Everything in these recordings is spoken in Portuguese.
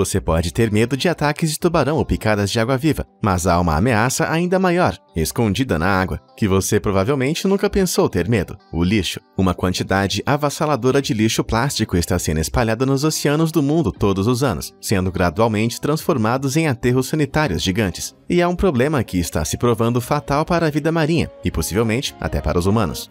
Você pode ter medo de ataques de tubarão ou picadas de água-viva, mas há uma ameaça ainda maior, escondida na água, que você provavelmente nunca pensou ter medo: o lixo. Uma quantidade avassaladora de lixo plástico está sendo espalhada nos oceanos do mundo todos os anos, sendo gradualmente transformados em aterros sanitários gigantes. E há um problema que está se provando fatal para a vida marinha e possivelmente até para os humanos.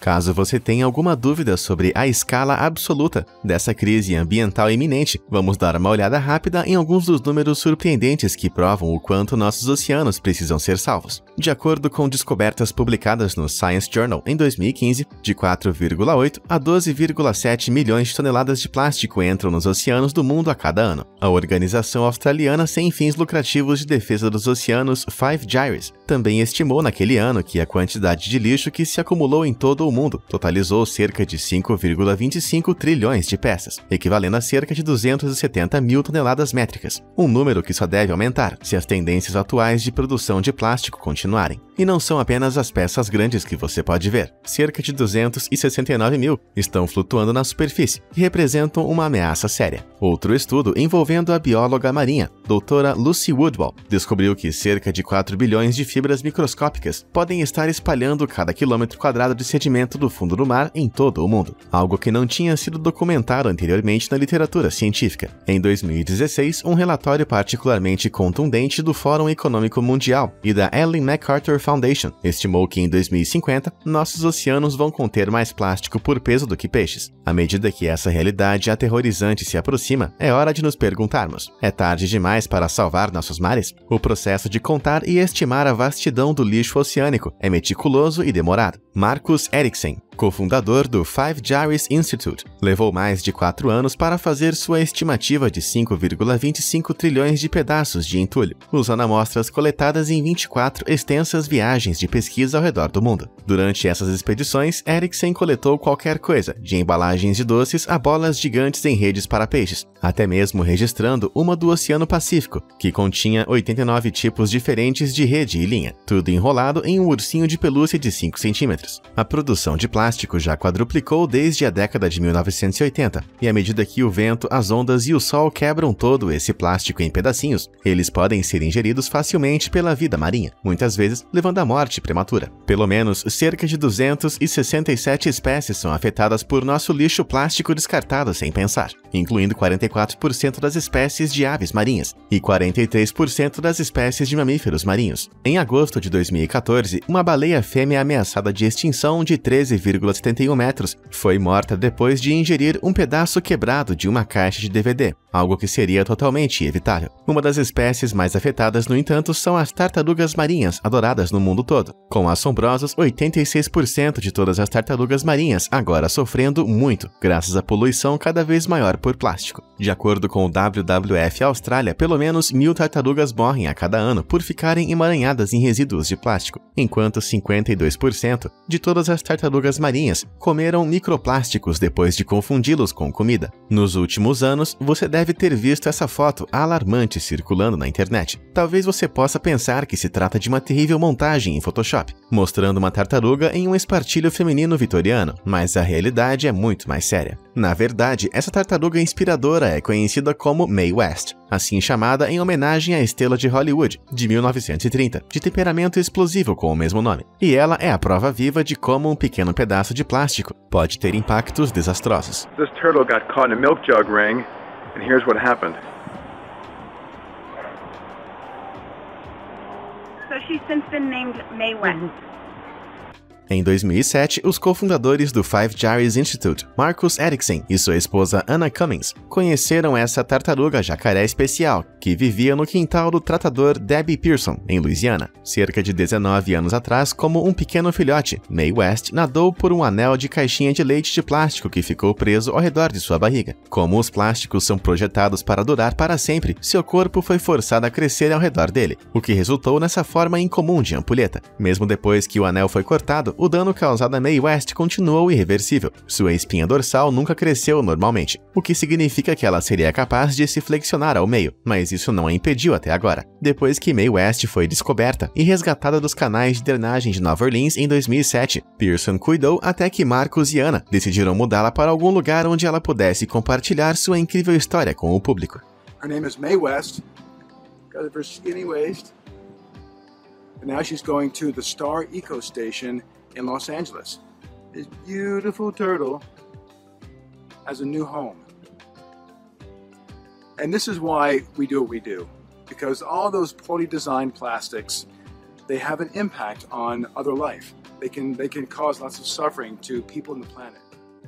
Caso você tenha alguma dúvida sobre a escala absoluta dessa crise ambiental iminente, vamos dar uma olhada rápida em alguns dos números surpreendentes que provam o quanto nossos oceanos precisam ser salvos. De acordo com descobertas publicadas no Science Journal em 2015, de 4,8 a 12,7 milhões de toneladas de plástico entram nos oceanos do mundo a cada ano. A organização australiana sem fins lucrativos de defesa dos oceanos, Five Gyres, também estimou naquele ano que a quantidade de lixo que se acumulou em todo o mundo totalizou cerca de 5,25 trilhões de peças, equivalendo a cerca de 270 mil toneladas métricas, um número que só deve aumentar se as tendências atuais de produção de plástico continuarem. E não são apenas as peças grandes que você pode ver. Cerca de 269 mil estão flutuando na superfície e representam uma ameaça séria. Outro estudo envolvendo a bióloga marinha, doutora Lucy Woodwall, descobriu que cerca de 4 bilhões de fibras microscópicas podem estar espalhando cada quilômetro quadrado de sedimento do fundo do mar em todo o mundo, algo que não tinha sido documentado anteriormente na literatura científica. Em 2016, um relatório particularmente contundente do Fórum Econômico Mundial e da Ellen MacArthur Foundation estimou que em 2050 nossos oceanos vão conter mais plástico por peso do que peixes. À medida que essa realidade aterrorizante se aproxima, é hora de nos perguntarmos: é tarde demais para salvar nossos mares? O processo de contar e estimar a vastidão do lixo oceânico é meticuloso e demorado. Marcus Eriksen, cofundador do Five Gyres Institute, levou mais de quatro anos para fazer sua estimativa de 5,25 trilhões de pedaços de entulho, usando amostras coletadas em 24 extensas viagens de pesquisa ao redor do mundo. Durante essas expedições, Ericsson coletou qualquer coisa, de embalagens de doces a bolas gigantes em redes para peixes, até mesmo registrando uma do Oceano Pacífico, que continha 89 tipos diferentes de rede e linha, tudo enrolado em um ursinho de pelúcia de 5 centímetros. A produção de plástico plástico já quadruplicou desde a década de 1980, e à medida que o vento, as ondas e o sol quebram todo esse plástico em pedacinhos, eles podem ser ingeridos facilmente pela vida marinha, muitas vezes levando à morte prematura. Pelo menos cerca de 267 espécies são afetadas por nosso lixo plástico descartado sem pensar, incluindo 44% das espécies de aves marinhas e 43% das espécies de mamíferos marinhos. Em agosto de 2014, uma baleia fêmea ameaçada de extinção de 13, 1,71 metros, foi morta depois de ingerir um pedaço quebrado de uma caixa de DVD, algo que seria totalmente evitável. Uma das espécies mais afetadas, no entanto, são as tartarugas marinhas, adoradas no mundo todo, com assombrosos 86% de todas as tartarugas marinhas agora sofrendo muito, graças à poluição cada vez maior por plástico. De acordo com o WWF Austrália, pelo menos mil tartarugas morrem a cada ano por ficarem emaranhadas em resíduos de plástico, enquanto 52% de todas as tartarugas marinhas comeram microplásticos depois de confundi-los com comida. Nos últimos anos, você deve ter visto essa foto alarmante circulando na internet. Talvez você possa pensar que se trata de uma terrível montagem em Photoshop, mostrando uma tartaruga em um espartilho feminino vitoriano, mas a realidade é muito mais séria. Na verdade, essa tartaruga inspiradora é conhecida como Mae West, assim chamada em homenagem à estrela de Hollywood de 1930, de temperamento explosivo com o mesmo nome. E ela é a prova viva de como um pequeno pedaço de plástico pode ter impactos desastrosos. This turtle got caught in a milk jug ring, and here's what happened. So she's since been named Mae West. Em 2007, os cofundadores do Five Gyres Institute, Marcus Erickson e sua esposa Anna Cummings, conheceram essa tartaruga jacaré especial que vivia no quintal do tratador Debbie Pearson, em Louisiana. Cerca de 19 anos atrás, como um pequeno filhote, Mae West nadou por um anel de caixinha de leite de plástico que ficou preso ao redor de sua barriga. Como os plásticos são projetados para durar para sempre, seu corpo foi forçado a crescer ao redor dele, o que resultou nessa forma incomum de ampulheta. Mesmo depois que o anel foi cortado, o dano causado a Mae West continuou irreversível. Sua espinha dorsal nunca cresceu normalmente, o que significa que ela seria capaz de se flexionar ao meio, mas isso não a impediu até agora. Depois que Mae West foi descoberta e resgatada dos canais de drenagem de Nova Orleans em 2007, Pearson cuidou até que Marcos e Ana decidiram mudá-la para algum lugar onde ela pudesse compartilhar sua incrível história com o público. Her name is Mae West, because of her skinny waist. And now she's going to the Star Eco Station in Los Angeles. This beautiful turtle has a new home. And this is why we do what we do. Because all those poorly designed plastics, they have an impact on other life. They can, they can cause lots of suffering to people on the planet.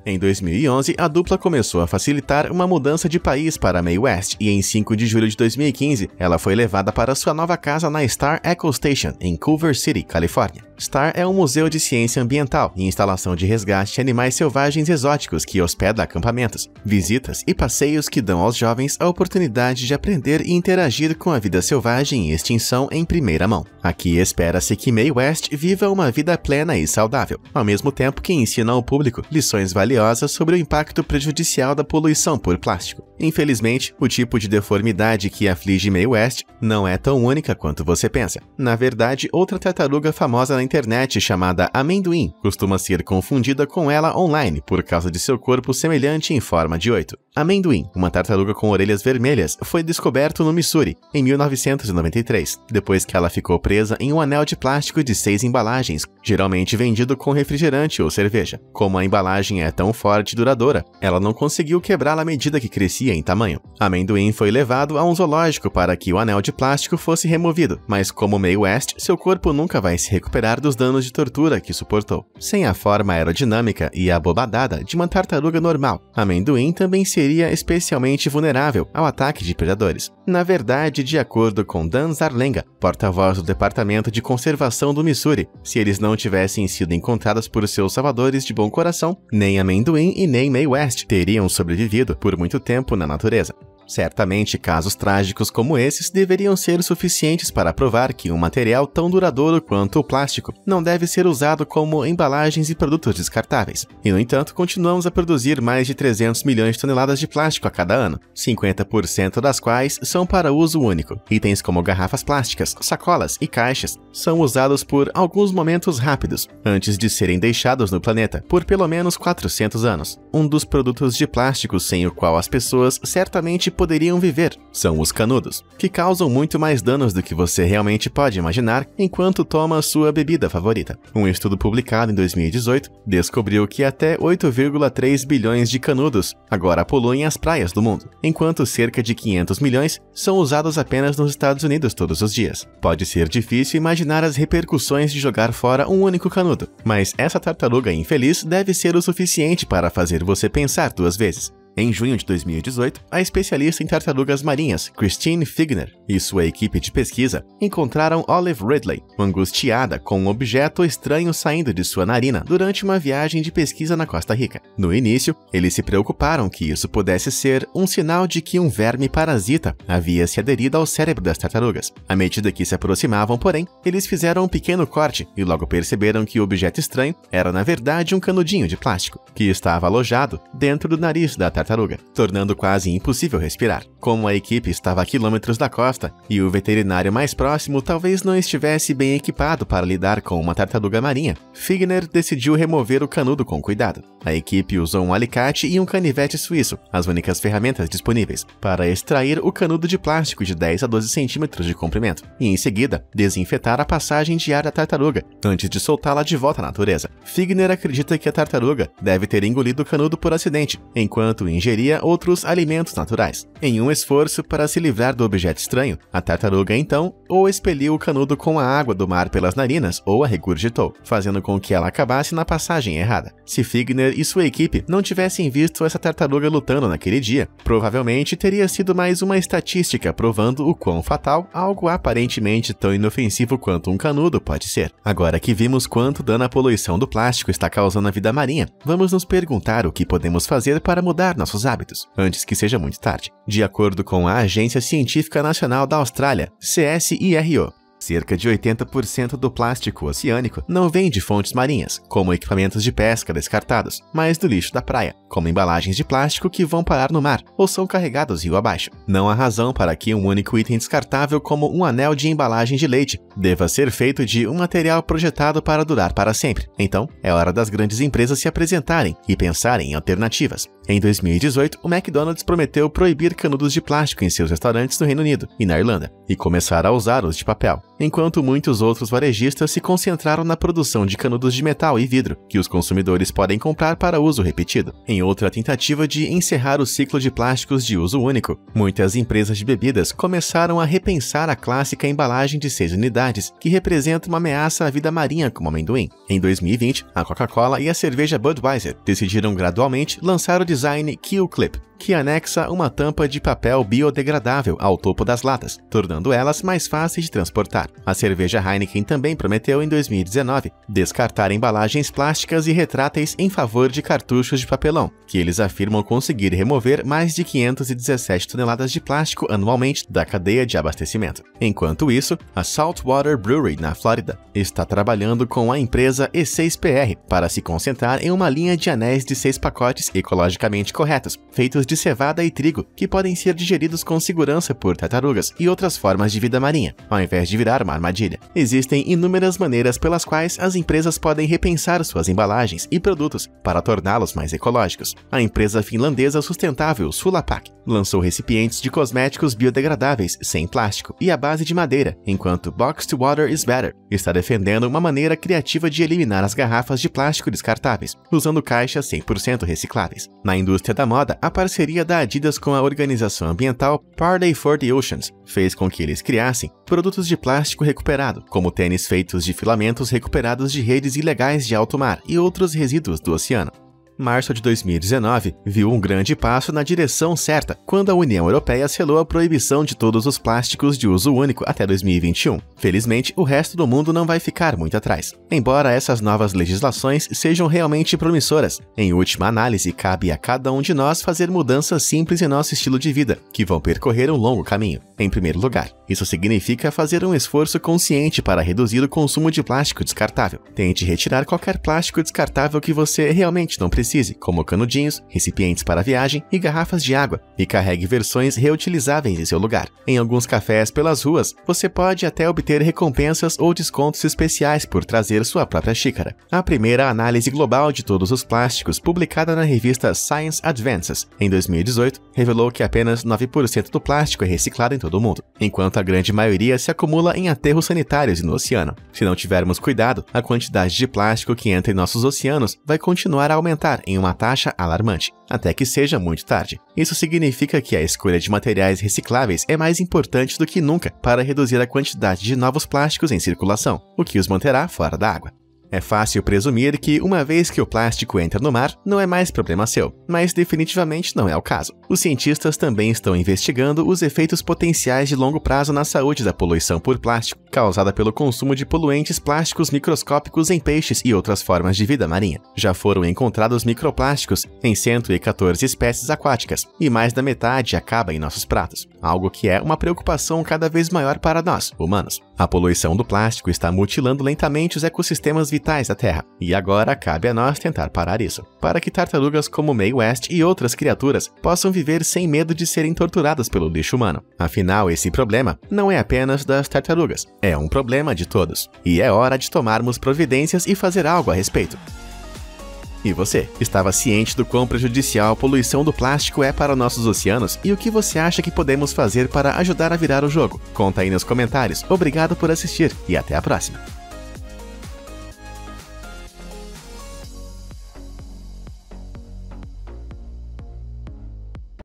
Em 2011, a dupla começou a facilitar uma mudança de país para Mae West e em 5 de julho de 2015, ela foi levada para sua nova casa na Star Eco Station, em Culver City, Califórnia. Star é um museu de ciência ambiental e instalação de resgate de animais selvagens exóticos que hospeda acampamentos, visitas e passeios que dão aos jovens a oportunidade de aprender e interagir com a vida selvagem em extinção em primeira mão. Aqui espera-se que Mae West viva uma vida plena e saudável, ao mesmo tempo que ensina ao público lições valiosas sobre o impacto prejudicial da poluição por plástico. Infelizmente, o tipo de deformidade que aflige Mae West não é tão única quanto você pensa. Na verdade, outra tartaruga famosa na internet chamada amendoim costuma ser confundida com ela online por causa de seu corpo semelhante em forma de oito. Amendoim, uma tartaruga com orelhas vermelhas, foi descoberto no Missouri em 1993, depois que ela ficou presa em um anel de plástico de seis embalagens, geralmente vendido com refrigerante ou cerveja. Como a embalagem é tão forte e duradoura, ela não conseguiu quebrá-la à medida que crescia em tamanho. Amendoim foi levado a um zoológico para que o anel de plástico fosse removido, mas como Mae West, seu corpo nunca vai se recuperar dos danos de tortura que suportou. Sem a forma aerodinâmica e abobadada de uma tartaruga normal, amendoim também seria especialmente vulnerável ao ataque de predadores. Na verdade, de acordo com Dan Zarlenga, porta-voz do Departamento de Conservação do Missouri, se eles não tivessem sido encontrados por seus salvadores de bom coração, nem amendoim e nem Mae West teriam sobrevivido por muito tempo na natureza. Certamente, casos trágicos como esses deveriam ser suficientes para provar que um material tão duradouro quanto o plástico não deve ser usado como embalagens e produtos descartáveis. E, no entanto, continuamos a produzir mais de 300 milhões de toneladas de plástico a cada ano, 50% das quais são para uso único. Itens como garrafas plásticas, sacolas e caixas são usados por alguns momentos rápidos, antes de serem deixados no planeta por pelo menos 400 anos. Um dos produtos de plástico sem o qual as pessoas certamente poderiam viver são os canudos, que causam muito mais danos do que você realmente pode imaginar enquanto toma sua bebida favorita. Um estudo publicado em 2018 descobriu que até 8,3 bilhões de canudos agora poluem as praias do mundo, enquanto cerca de 500 milhões são usados apenas nos Estados Unidos todos os dias. Pode ser difícil imaginar as repercussões de jogar fora um único canudo, mas essa tartaruga infeliz deve ser o suficiente para fazer você pensar duas vezes. Em junho de 2018, a especialista em tartarugas marinhas, Christine Figner, e sua equipe de pesquisa encontraram Olive Ridley, angustiada com um objeto estranho saindo de sua narina durante uma viagem de pesquisa na Costa Rica. No início, eles se preocuparam que isso pudesse ser um sinal de que um verme parasita havia se aderido ao cérebro das tartarugas. À medida que se aproximavam, porém, eles fizeram um pequeno corte e logo perceberam que o objeto estranho era na verdade um canudinho de plástico, que estava alojado dentro do nariz da tartaruga tartaruga, tornando quase impossível respirar. Como a equipe estava a quilômetros da costa e o veterinário mais próximo talvez não estivesse bem equipado para lidar com uma tartaruga marinha, Figner decidiu remover o canudo com cuidado. A equipe usou um alicate e um canivete suíço, as únicas ferramentas disponíveis, para extrair o canudo de plástico de 10 a 12 centímetros de comprimento, e em seguida desinfetar a passagem de ar da tartaruga, antes de soltá-la de volta à natureza. Figner acredita que a tartaruga deve ter engolido o canudo por acidente, enquanto ingeria outros alimentos naturais. Em um esforço para se livrar do objeto estranho, a tartaruga então ou expeliu o canudo com a água do mar pelas narinas ou a regurgitou, fazendo com que ela acabasse na passagem errada. Se Figner e sua equipe não tivessem visto essa tartaruga lutando naquele dia, provavelmente teria sido mais uma estatística provando o quão fatal algo aparentemente tão inofensivo quanto um canudo pode ser. Agora que vimos quanto dano a poluição do plástico está causando na vida marinha, vamos nos perguntar o que podemos fazer para mudar nossos hábitos, antes que seja muito tarde. De acordo com a Agência Científica Nacional da Austrália, CSIRO, Cerca de 80% do plástico oceânico não vem de fontes marinhas, como equipamentos de pesca descartados, mas do lixo da praia, como embalagens de plástico que vão parar no mar ou são carregados rio abaixo. Não há razão para que um único item descartável, como um anel de embalagem de leite, deva ser feito de um material projetado para durar para sempre. Então, é hora das grandes empresas se apresentarem e pensarem em alternativas. Em 2018, o McDonald's prometeu proibir canudos de plástico em seus restaurantes no Reino Unido e na Irlanda, e começar a usar os de papel, enquanto muitos outros varejistas se concentraram na produção de canudos de metal e vidro, que os consumidores podem comprar para uso repetido. Em outra tentativa de encerrar o ciclo de plásticos de uso único, muitas empresas de bebidas começaram a repensar a clássica embalagem de seis unidades, que representa uma ameaça à vida marinha como amendoim. Em 2020, a Coca-Cola e a cerveja Budweiser decidiram gradualmente lançar o design Kill Clip, que anexa uma tampa de papel biodegradável ao topo das latas, tornando elas mais fáceis de transportar. A cerveja Heineken também prometeu em 2019 descartar embalagens plásticas e retráteis em favor de cartuchos de papelão, que eles afirmam conseguir remover mais de 517 toneladas de plástico anualmente da cadeia de abastecimento. Enquanto isso, a Saltwater Brewery, na Flórida, está trabalhando com a empresa E6PR para se concentrar em uma linha de anéis de seis pacotes ecologicamente corretos, feitos de de cevada e trigo, que podem ser digeridos com segurança por tartarugas e outras formas de vida marinha, ao invés de virar uma armadilha. Existem inúmeras maneiras pelas quais as empresas podem repensar suas embalagens e produtos para torná-los mais ecológicos. A empresa finlandesa sustentável Sulapak lançou recipientes de cosméticos biodegradáveis sem plástico e à base de madeira, enquanto Box to Water is Better está defendendo uma maneira criativa de eliminar as garrafas de plástico descartáveis, usando caixas 100% recicláveis. Na indústria da moda, a parceria parceria da Adidas com a organização ambiental Parley for the Oceans fez com que eles criassem produtos de plástico recuperado, como tênis feitos de filamentos recuperados de redes ilegais de alto mar e outros resíduos do oceano março de 2019 viu um grande passo na direção certa quando a União Europeia selou a proibição de todos os plásticos de uso único até 2021. Felizmente, o resto do mundo não vai ficar muito atrás. Embora essas novas legislações sejam realmente promissoras, em última análise, cabe a cada um de nós fazer mudanças simples em nosso estilo de vida, que vão percorrer um longo caminho. Em primeiro lugar, isso significa fazer um esforço consciente para reduzir o consumo de plástico descartável. Tente retirar qualquer plástico descartável que você realmente não precise precise, como canudinhos, recipientes para viagem e garrafas de água, e carregue versões reutilizáveis em seu lugar. Em alguns cafés pelas ruas, você pode até obter recompensas ou descontos especiais por trazer sua própria xícara. A primeira análise global de todos os plásticos, publicada na revista Science Advances em 2018, revelou que apenas 9% do plástico é reciclado em todo o mundo, enquanto a grande maioria se acumula em aterros sanitários e no oceano. Se não tivermos cuidado, a quantidade de plástico que entra em nossos oceanos vai continuar a aumentar em uma taxa alarmante, até que seja muito tarde. Isso significa que a escolha de materiais recicláveis é mais importante do que nunca para reduzir a quantidade de novos plásticos em circulação, o que os manterá fora da água. É fácil presumir que, uma vez que o plástico entra no mar, não é mais problema seu, mas definitivamente não é o caso. Os cientistas também estão investigando os efeitos potenciais de longo prazo na saúde da poluição por plástico, causada pelo consumo de poluentes plásticos microscópicos em peixes e outras formas de vida marinha. Já foram encontrados microplásticos em 114 espécies aquáticas, e mais da metade acaba em nossos pratos, algo que é uma preocupação cada vez maior para nós, humanos. A poluição do plástico está mutilando lentamente os ecossistemas vitais da Terra, e agora cabe a nós tentar parar isso, para que tartarugas como May West e outras criaturas possam viver sem medo de serem torturadas pelo lixo humano. Afinal, esse problema não é apenas das tartarugas, é um problema de todos, e é hora de tomarmos providências e fazer algo a respeito. E você, estava ciente do quão prejudicial a poluição do plástico é para nossos oceanos e o que você acha que podemos fazer para ajudar a virar o jogo? Conta aí nos comentários. Obrigado por assistir e até a próxima.